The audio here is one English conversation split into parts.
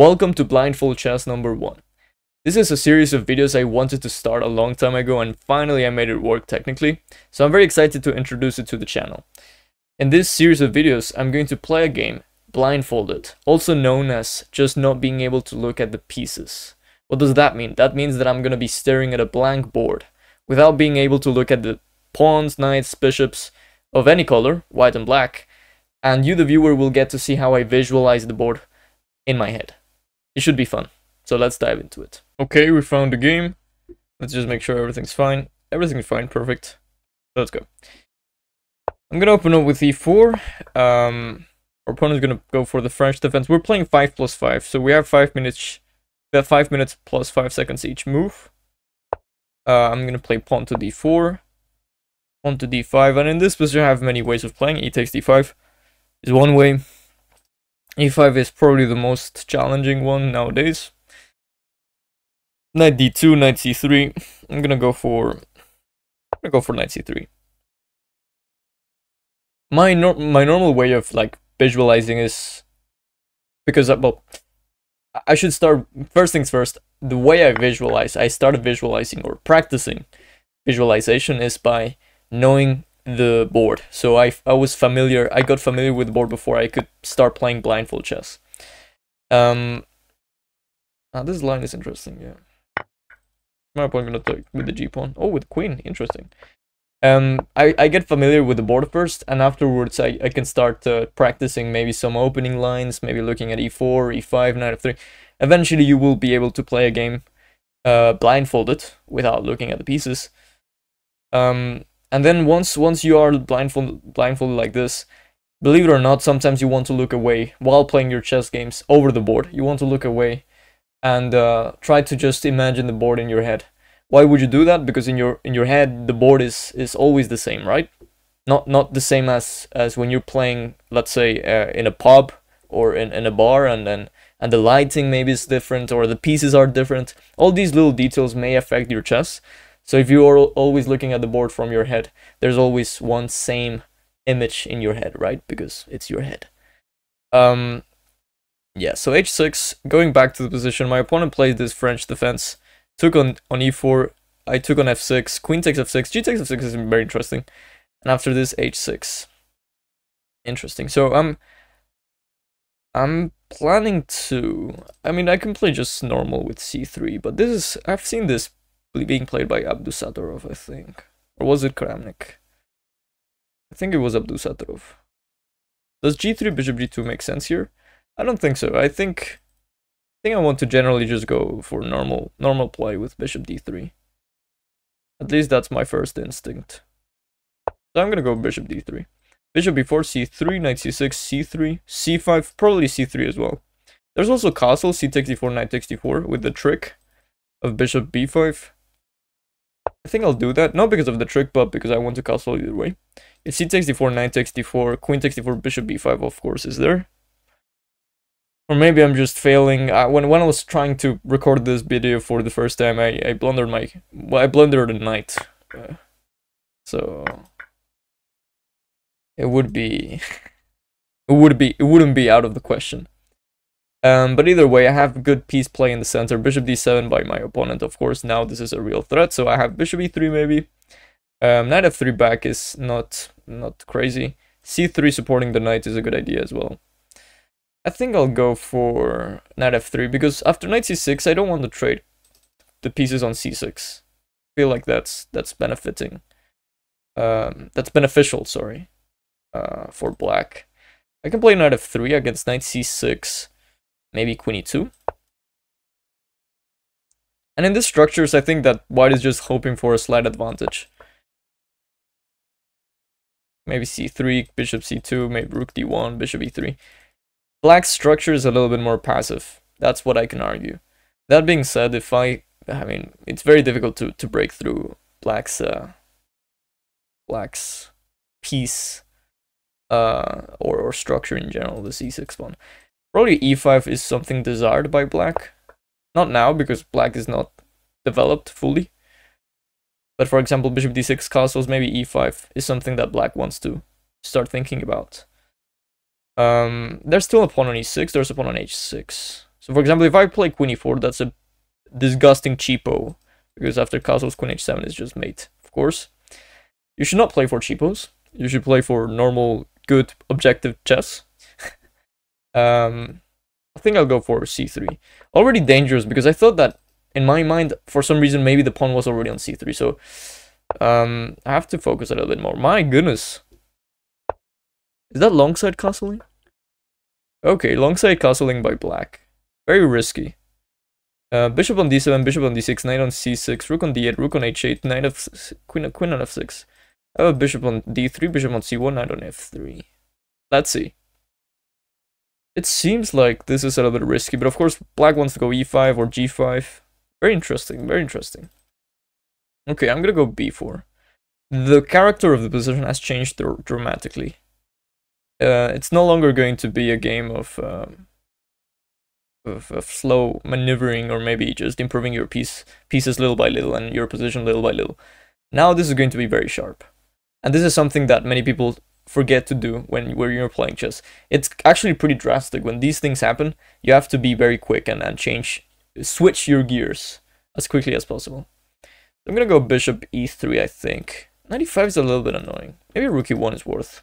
Welcome to Blindfold Chess number 1. This is a series of videos I wanted to start a long time ago and finally I made it work technically, so I'm very excited to introduce it to the channel. In this series of videos, I'm going to play a game, blindfolded, also known as just not being able to look at the pieces. What does that mean? That means that I'm going to be staring at a blank board, without being able to look at the pawns, knights, bishops of any color, white and black, and you the viewer will get to see how I visualize the board in my head. It should be fun. So let's dive into it. Okay, we found the game. Let's just make sure everything's fine. Everything's fine, perfect. Let's go. I'm gonna open up with e4. Um, our opponent's gonna go for the French defense. We're playing 5 plus 5, so we have 5 minutes we have 5 minutes plus 5 seconds each move. Uh, I'm gonna play pawn to d4, pawn to d5, and in this position I have many ways of playing. e takes d5 is one way, e5 is probably the most challenging one nowadays. Knight d2, knight c3. I'm gonna go for I'm gonna go for knight c3. My nor my normal way of like visualizing is because uh, well I should start first things first. The way I visualize, I started visualizing or practicing visualization is by knowing the board. So I, I was familiar, I got familiar with the board before I could start playing blindfold chess. Um, ah, this line is interesting, yeah. My opponent gonna take with the g-pawn. Oh, with queen, interesting. Um, I, I get familiar with the board first, and afterwards I, I can start uh, practicing maybe some opening lines, maybe looking at e4, e5, knight f3. Eventually you will be able to play a game uh, blindfolded without looking at the pieces. Um, and then once once you are blindfolded, blindfolded like this, believe it or not, sometimes you want to look away while playing your chess games over the board. You want to look away and uh, try to just imagine the board in your head. Why would you do that? Because in your in your head the board is is always the same, right? Not not the same as as when you're playing, let's say, uh, in a pub or in, in a bar, and then and the lighting maybe is different or the pieces are different. All these little details may affect your chess. So if you are always looking at the board from your head, there's always one same image in your head, right? Because it's your head. Um, yeah, so h6, going back to the position, my opponent played this French defense, took on, on e4, I took on f6, queen takes f6, g takes f6 is very interesting, and after this, h6. Interesting, so I'm, I'm planning to, I mean, I can play just normal with c3, but this is, I've seen this being played by Abdusattorov, I think. Or was it Kramnik? I think it was Abdusattorov. Does g3 bishop g2 make sense here? I don't think so. I think I think I want to generally just go for normal normal play with bishop d3. At least that's my first instinct. So I'm gonna go bishop d3. Bishop b4, c3, knight c6, c3, c5, probably c3 as well. There's also castle, c takes d4, knight takes d4 with the trick of bishop b5. I think I'll do that, not because of the trick, but because I want to castle either way. If c takes d4, knight takes d4, queen takes d4, bishop b5, of course, is there. Or maybe I'm just failing. Uh, when, when I was trying to record this video for the first time, I, I blundered my... Well, I blundered a knight. Uh, so... It would be... it would be... It wouldn't be out of the question. Um, but either way, I have good piece play in the center. Bishop d7 by my opponent, of course. Now this is a real threat, so I have bishop e3 maybe. Um, knight f3 back is not not crazy. c3 supporting the knight is a good idea as well. I think I'll go for knight f3 because after knight c6, I don't want to trade the pieces on c6. I feel like that's that's benefiting. Um, that's beneficial, sorry, uh, for black. I can play knight f3 against knight c6 maybe queen e2. And in these structures, I think that white is just hoping for a slight advantage. Maybe c3, bishop c2, maybe rook d1, bishop e3. Black's structure is a little bit more passive. That's what I can argue. That being said, if I... I mean, it's very difficult to, to break through Black's... Uh, Black's piece uh, or, or structure in general, the c6 one. Probably e5 is something desired by black. Not now, because black is not developed fully. But for example, bishop d6 castles, maybe e5 is something that black wants to start thinking about. Um, there's still a pawn on e6, there's a pawn on h6. So for example, if I play queen e4, that's a disgusting cheapo because after castles, queen h7 is just mate, of course. You should not play for cheapos. You should play for normal, good, objective chess. Um, I think I'll go for c3. Already dangerous because I thought that in my mind, for some reason, maybe the pawn was already on c3. So um, I have to focus a little bit more. My goodness. Is that longside castling? Okay, longside castling by black. Very risky. Uh, bishop on d7, bishop on d6, knight on c6, rook on d8, rook on h8, knight of queen, queen on f6. I have a bishop on d3, bishop on c1, knight on f3. Let's see. It seems like this is a little bit risky, but of course black wants to go e5 or g5. Very interesting, very interesting. Okay, I'm gonna go b4. The character of the position has changed dr dramatically. Uh, it's no longer going to be a game of, um, of, of slow maneuvering or maybe just improving your piece pieces little by little and your position little by little. Now this is going to be very sharp. And this is something that many people forget to do when, when you're playing chess. It's actually pretty drastic. When these things happen, you have to be very quick and, and change, switch your gears as quickly as possible. I'm gonna go bishop e3, I think. 95 is a little bit annoying. Maybe rook e1 is worth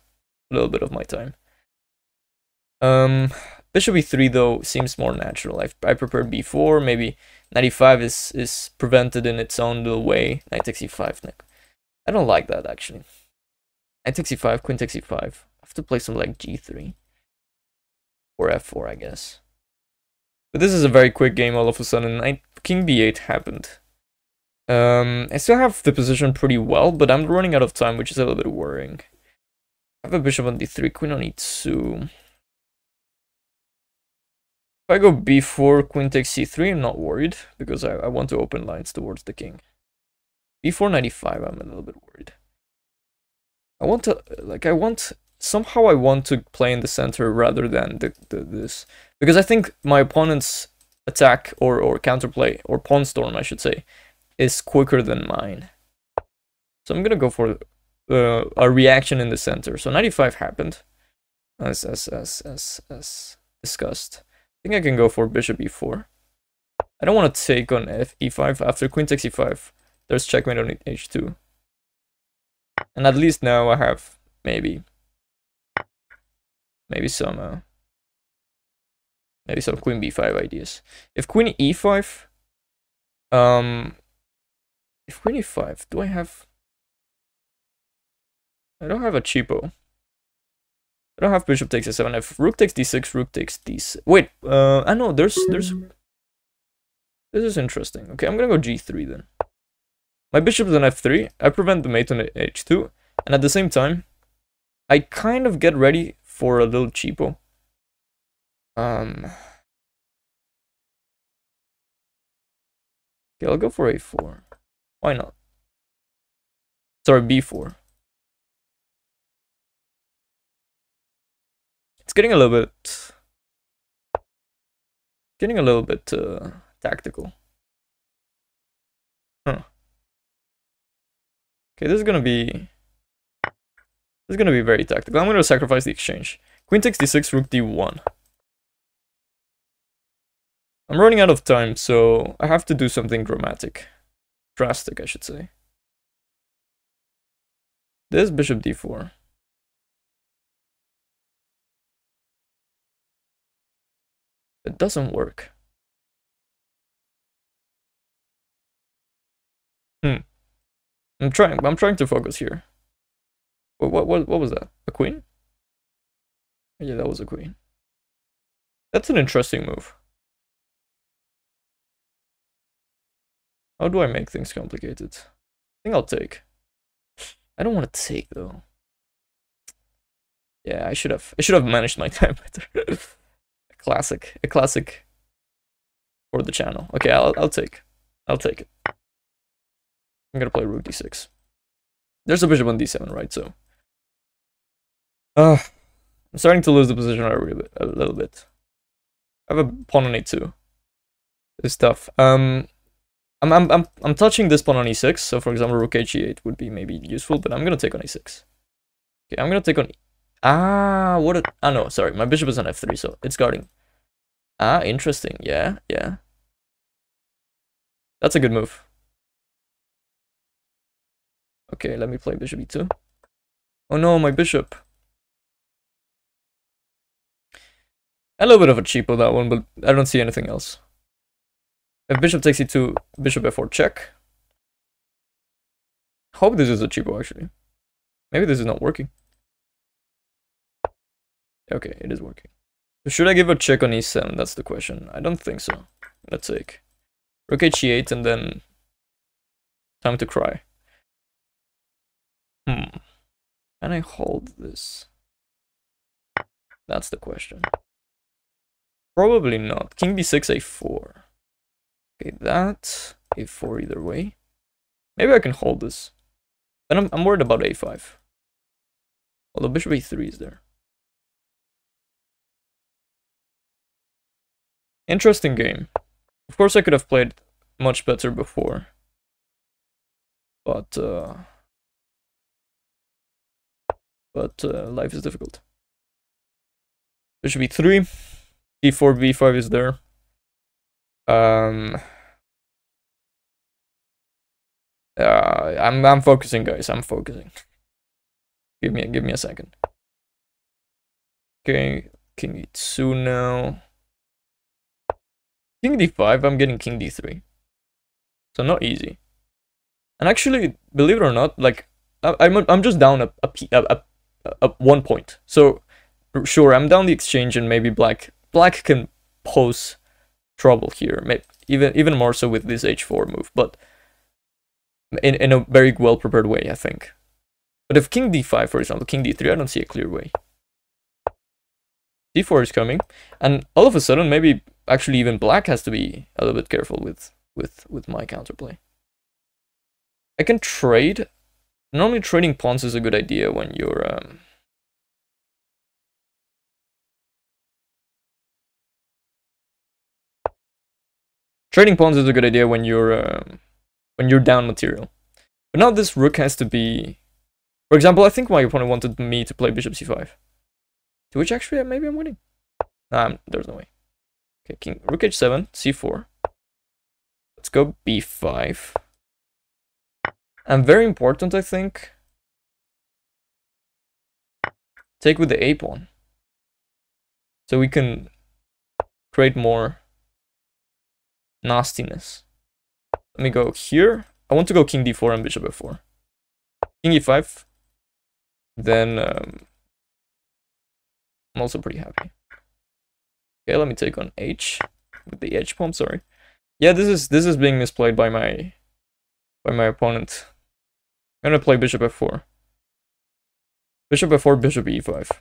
a little bit of my time. Um, bishop e3 though seems more natural. I, I prefer b4. Maybe 95 is is prevented in its own little way. Knight takes e5. I don't like that actually. Knight takes e5, queen takes e5. I have to play something like g3 or f4, I guess. But this is a very quick game. All of a sudden, knight king b8 happened. Um, I still have the position pretty well, but I'm running out of time, which is a little bit worrying. I have a bishop on d3, queen on e2. If I go b4, queen takes c3, I'm not worried, because I, I want to open lines towards the king. b4 95, I'm a little bit worried. I want to, like, I want, somehow I want to play in the center rather than the, the this. Because I think my opponent's attack or, or counterplay, or pawn storm, I should say, is quicker than mine. So I'm gonna go for uh, a reaction in the center. So 95 happened, as as as as as discussed. I think I can go for bishop e4. I don't want to take on f e5 after queen takes e5. There's checkmate on h2. And at least now I have maybe maybe some uh, maybe some queen b5 ideas. If queen e5 um if queen e5, do I have... I don't have a cheapo. I don't have bishop takes a7. If rook takes d6, rook takes d6. Wait, uh, I know, there's, there's... This is interesting. Okay, I'm gonna go g3 then. My bishop is on f3, I prevent the mate on h2, and at the same time, I kind of get ready for a little cheapo. Um... Okay, I'll go for a4. Why not? Sorry, b4. It's getting a little bit... Getting a little bit uh, tactical. Huh. Okay, this is gonna be... This is gonna be very tactical. I'm gonna sacrifice the exchange. Queen takes d6, rook d1. I'm running out of time, so I have to do something dramatic drastic, I should say. This bishop d4. It doesn't work. I'm trying. I'm trying to focus here. What what what, what was that? A queen? Yeah, that was a queen. That's an interesting move. How do I make things complicated? I think I'll take. I don't want to take though. Yeah, I should have. I should have managed my time better. a classic. A classic for the channel. Okay, I'll I'll take. I'll take it. I'm gonna play rook d6. There's a bishop on d7, right? So, uh, I'm starting to lose the position a little bit. A little bit. I have a pawn on a2. It's tough. Um, I'm, I'm, I'm, I'm touching this pawn on e6, so for example, rook h8 would be maybe useful, but I'm gonna take on e6. Okay, I'm gonna take on... E ah, what a... Ah, no, sorry, my bishop is on f3, so it's guarding. Ah, interesting. Yeah, yeah. That's a good move. Okay, let me play bishop e2. Oh no, my bishop. A little bit of a cheapo that one, but I don't see anything else. If bishop takes e2, bishop f4 check. Hope this is a cheapo actually. Maybe this is not working. Okay, it is working. Should I give a check on e7? That's the question. I don't think so. Let's take rook h8 and then time to cry. Hmm. Can I hold this? That's the question. Probably not. King b6, a4. Okay, that, a4 either way. Maybe I can hold this. Then I'm, I'm worried about a5. Although bishop a3 is there. Interesting game. Of course I could have played much better before. But, uh... But, uh, life is difficult. Bishop e3. d4, b5 is there. Um... Uh, I'm I'm focusing, guys. I'm focusing. Give me give me a second. Okay, king e2 now. King d5, I'm getting king d3. So not easy. And actually, believe it or not, like I, I'm I'm just down a a, a, a one point. So sure, I'm down the exchange, and maybe black black can pose trouble here. Maybe even even more so with this h4 move, but in in a very well prepared way, I think. But if king d5, for example, king d3, I don't see a clear way. d4 is coming, and all of a sudden, maybe actually even black has to be a little bit careful with with with my counterplay. I can trade. Normally, trading pawns is a good idea when you're. Um, trading pawns is a good idea when you're um, when you're down material. But now this rook has to be. For example, I think my opponent wanted me to play bishop c5. To which actually maybe I'm winning. Nah, there's no way. Okay, king, rook h7, c4. Let's go b5. And very important, I think. Take with the a pawn. So we can create more nastiness. Let me go here. I want to go king d4 and bishop f4. King e5. Then um, I'm also pretty happy. Okay, let me take on h with the h pawn. Sorry. Yeah, this is this is being misplayed by my by my opponent. I'm gonna play bishop f4. Bishop f4, bishop e5.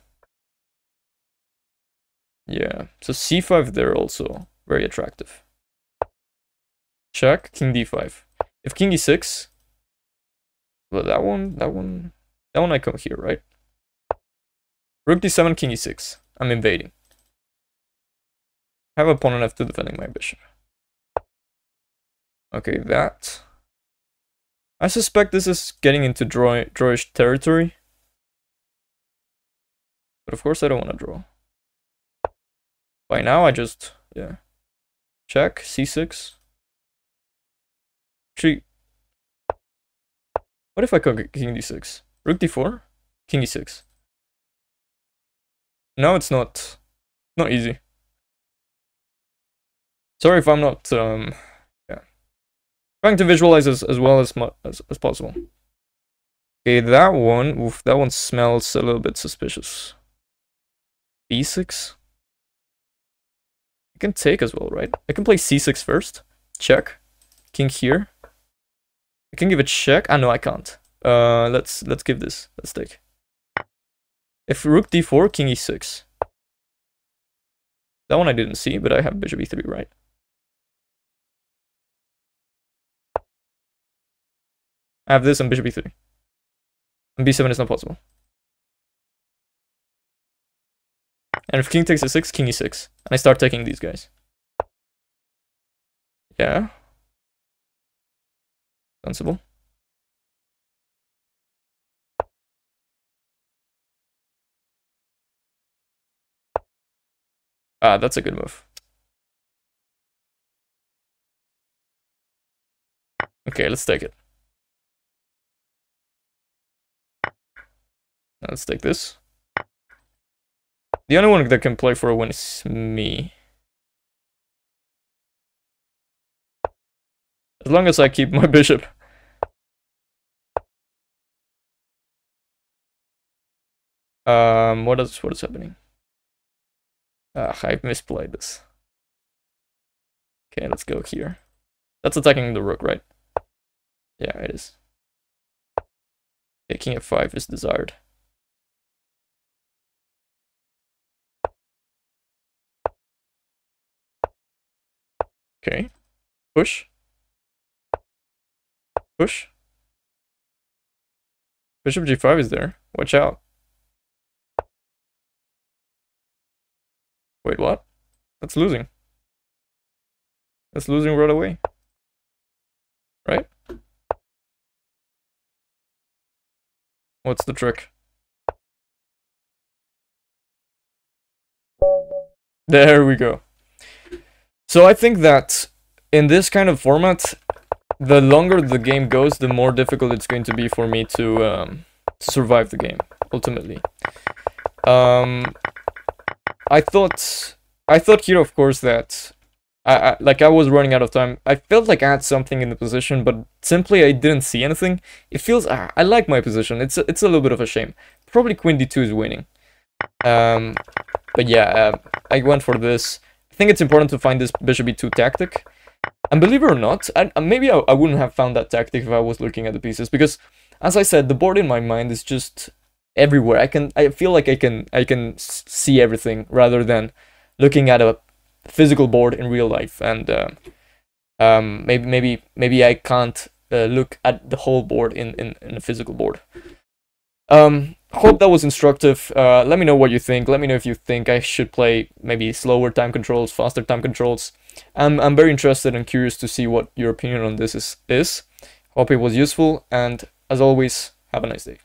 Yeah, so c5 there also very attractive. Check, king d5. If king e6, well that one, that one, that one I come here, right? Rook d7, king e6. I'm invading. Have on f2 defending my bishop. Okay, that. I suspect this is getting into draw drawish territory. But of course I don't want to draw. By now I just, yeah. Check, c6. Actually, what if I go king d6? Rook d4, king e6. No, it's not, not easy. Sorry if I'm not, um. Trying to visualize as, as well as, as, as possible. Okay, that one, oof, that one smells a little bit suspicious. b6? I can take as well, right? I can play c6 first. Check. King here. I can give a check. Ah, no, I can't. Uh, let's let's give this. Let's take. If rook d4, king e6. That one I didn't see, but I have bishop e3, right? I have this and bishop B3. And b7 is not possible. And if king takes a6, king e6. And I start taking these guys. Yeah. Sensible. Ah, that's a good move. Okay, let's take it. Let's take this. The only one that can play for a win is me. As long as I keep my bishop. Um, what is what is happening? Ah, I've misplayed this. Okay, let's go here. That's attacking the rook, right? Yeah, it is. Okay, king f5 is desired. Okay. Push. Push. Bishop g5 is there. Watch out. Wait, what? That's losing. That's losing right away. Right? What's the trick? There we go. So I think that in this kind of format, the longer the game goes, the more difficult it's going to be for me to, um, survive the game, ultimately. Um, I thought, I thought here, of course, that I, I, like I was running out of time. I felt like I had something in the position, but simply I didn't see anything. It feels ah, I like my position. It's a, it's a little bit of a shame. Probably Queen d2 is winning. Um, but yeah, uh, I went for this. Think it's important to find this bishop e2 tactic. And believe it or not, I, maybe I, I wouldn't have found that tactic if I was looking at the pieces because, as I said, the board in my mind is just everywhere. I can I feel like I can I can see everything rather than looking at a physical board in real life and uh, um, maybe maybe maybe I can't uh, look at the whole board in, in, in a physical board. Um, hope that was instructive. Uh, let me know what you think. Let me know if you think I should play maybe slower time controls, faster time controls. I'm, I'm very interested and curious to see what your opinion on this is. is. Hope it was useful and as always, have a nice day.